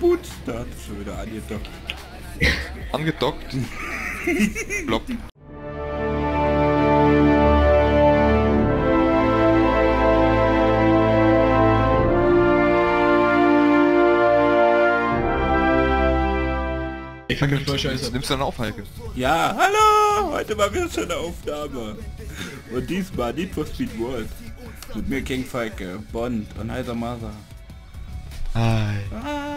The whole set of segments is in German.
Putz, da hat es schon wieder angedockt. Angedockt. Blopp. Ich bin voll scheiße. Nimmst du dann auf, Heike? Ja, hallo! Heute mal wieder so eine Aufnahme. Und diesmal Need for Speed World. Mit mir King Falke, Bond und Heiser Masa. Hi. Ah.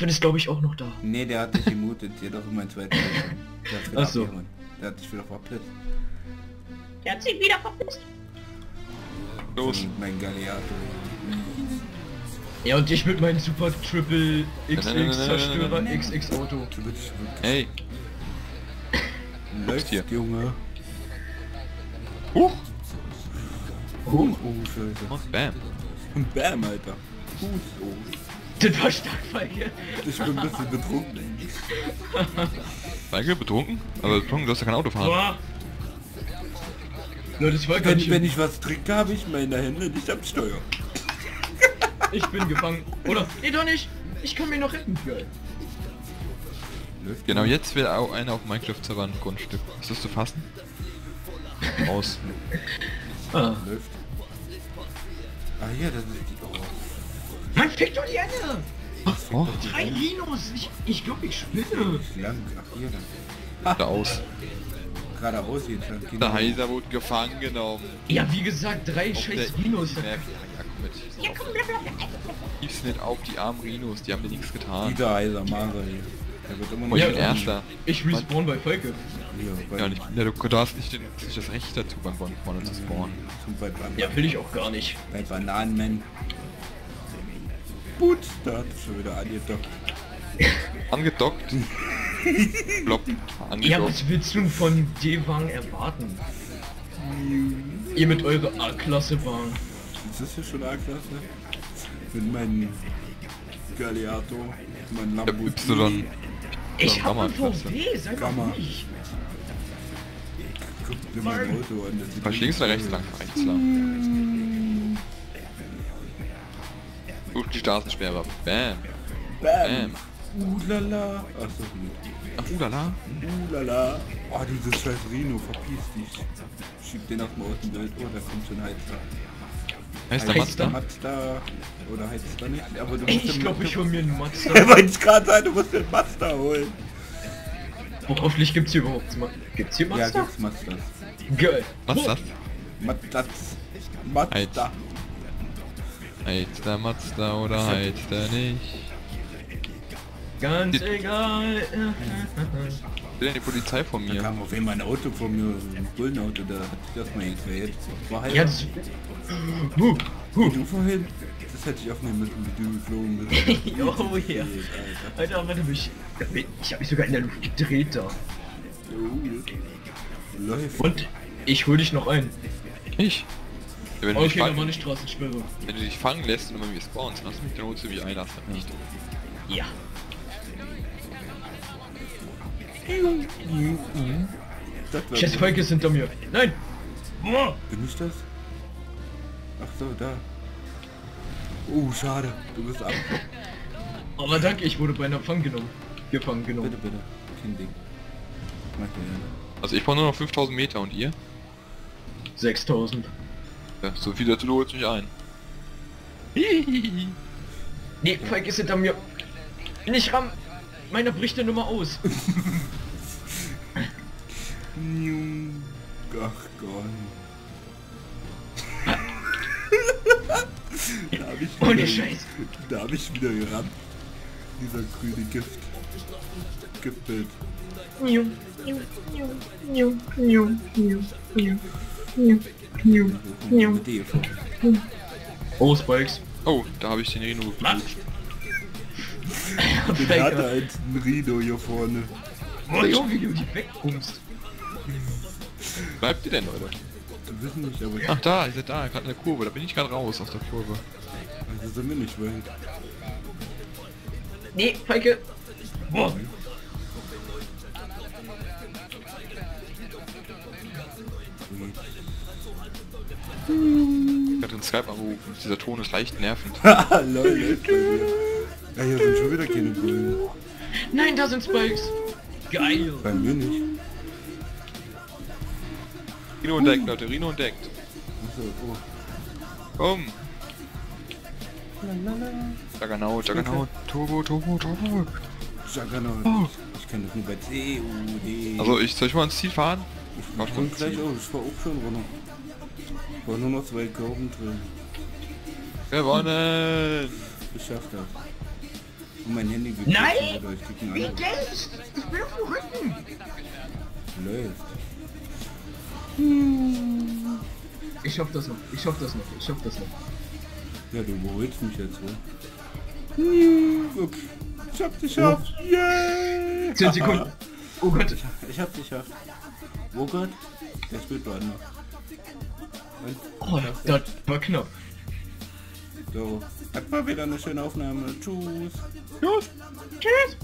Muffin ist glaube ich auch noch da. Nee, der hat dich gemutet, jedoch in mein zweiter Telefon. Der hat wieder Ach so. abgehauen. Der hat dich wieder verblitzt. Der hat sich wieder verpisst. Los. Und mein Galliato. Ja und ich mit meinem Super Triple XX Zerstörer XX Auto. Hey. Läuft hier. Junge. Huch. Oh, oh, Scheiße. Und bam. Und bam, Alter. Fuß, oh. Das war stark, Feige. Ich bin ein bisschen betrunken. Heike, betrunken? Aber betrunken, du hast ja kein Auto fahren. Boah. Leute, das war gar Wenn, nicht... wenn ich was trinke, habe ich meine Hände nicht am Steuer. Ich bin gefangen. Oder? Nee, doch nicht. Ich kann mich noch retten. Geil. Läuft Genau jetzt will auch einer auf Minecraft-Server ein Grundstück. Ist das zu fassen? Aus. Ah. Läuft. Ah, hier, das ist die... Oh. Mann, fick doch die Hände! Oh, Drei Rhinos! Ich, ich glaube, ich spinne. Lang. Ach, hier aus. Geradeaus jetzt. dann geht Der er- Heiser wurde gefangen genommen. Ja, wie gesagt, drei Auf scheiß der Rhinos. Ja, ja, komm mit. Ja, komm. Gib's nicht auf die armen Rhinos, die haben dir nichts getan. Dieser Heiser Mara hier. Der wird immer noch... Ich Ja, bin Erster. Ich respawn bei Volke. Ja, und ich, ja, du, hast nicht, den, nicht das Recht dazu, beim Bonn vorne zu spawnen. Ja, will ich auch gar nicht. bei Bananenman. Putz, da hat es schon wieder angedockt. Angedockt. Blopp. Ja, was willst du von Dewang erwarten? Ihr mit eurer A-Klasse-Bahn. Ist das hier schon A-Klasse? Mit meinem Galliato, mein Lamborghini. Y. Ich hab Klasse. VW, doch Gamma. nicht. Guck dir mein Auto an. links oder rechts lang? Rechts lang. Durch die Straßensperre. Bam. Bam! Bam. Ulala! Achso, hier. Ach, ulala. Ulala! Oh, dieses scheiß Rino, verpiss dich. Schieb den erstmal aus dem Bild. Oh, da kommt schon Heizer. Heißt der Mazda? Mazda. Oder heißt es da nicht? Aber du Ey, musst ich glaube, ich hol mir einen Mazda. Ja, wollte gerade sagen, du musst den Mazda holen. Oh, hoffentlich gibt's hier überhaupt Ma Gibt's hier Ja, Mazda? gibt's Mazdas. Geil. Was ist das? Mazdas. Mazda. Heizt der Mazda oder heizt er nicht? Ganz Die- egal. Will denn die Polizei von Da mir? kam auf einmal ein Auto vor mir, ein Bullenauto, da hat sich das mal gedreht. War halt das... Huh, huh. du vorhin. Das hätte ich aufnehmen müssen, wie du geflogen bist. Oh, ja. Alter. Warte mich. Ich hab mich sogar in der Luft gedreht da. Läuft. Und ich hol dich noch ein. Ich? Ja, wenn, du dich Okay, da war fangen, eine Straßensperre. wenn du dich fangen lässt und immer wieder spawnst, dann hast du mich dann holst du wie ein, hast du nicht. Ja. Das war Scheiß Volk ist hinter mir. Nein! Bin ich das? Ach so, da. Oh, schade. Du bist ab. Aber danke, ich wurde beinahe gefangen genommen. Gefangen genommen. Bitte, bitte. Kein Ding. Also ich brauche nur noch 5000 Meter und ihr? 6000. Ja, so viel dazu holt mich ein. Nee, Volk ist hinter mir. Nicht ram. Meiner bricht der Nummer aus. Ach Gott. da hab ich Ohne wieder- Scheiß. Da hab ich wieder gerammt. Dieser grüne Gift. Giftbild. Oh, Spikes. Oh, da habe ich den Rino gepusht. Der hatte halt einen Rino hier vorne. Oh, Junge, wie du die wegpumpst. Bleibt ihr denn, Leute? Wissen nicht, aber... Ach, da, ist er da, gerade in der Kurve. Da bin ich gerade raus auf der Kurve. Also sind wir nicht, Wayne. Nee, Falke. Boah. Ich hatte einen Skype angerufen. Dieser Ton ist leicht nervend. Mir. Ja, hier sind schon wieder keine Bullen. Nein, da sind Spikes. Geil. Bei mir nicht. Rino entdeckt, Leute, Rino entdeckt. Achso, oh. Komm. Juggernaut, Juggernaut, Turbo, Turbo, Turbo. Juggernaut. Oh. Ich kann das nur bei C, U, D. Also ich soll ich mal ins Ziel fahren? Ich mach gleich aus. Ich war auch schon runter. War nur noch zwei Kurven drin. Gewonnen! Geschafft das. Und mein Handy wird Nein! ich Wie geht's? Ich bin auf dem Rücken. Läuft. Ich schaff das noch. Ich schaff das noch. Ich schaff das noch. Ja, du überholst mich jetzt, so. Okay. Ich hab's geschafft. Yeah! 10 Sekunden. Oh Gott. Ich hab's geschafft. Gott. Der spielt noch. Und Oh, das war knapp. so. Das war wieder eine schöne Aufnahme. Tschüss. Tschüss! Tschüss.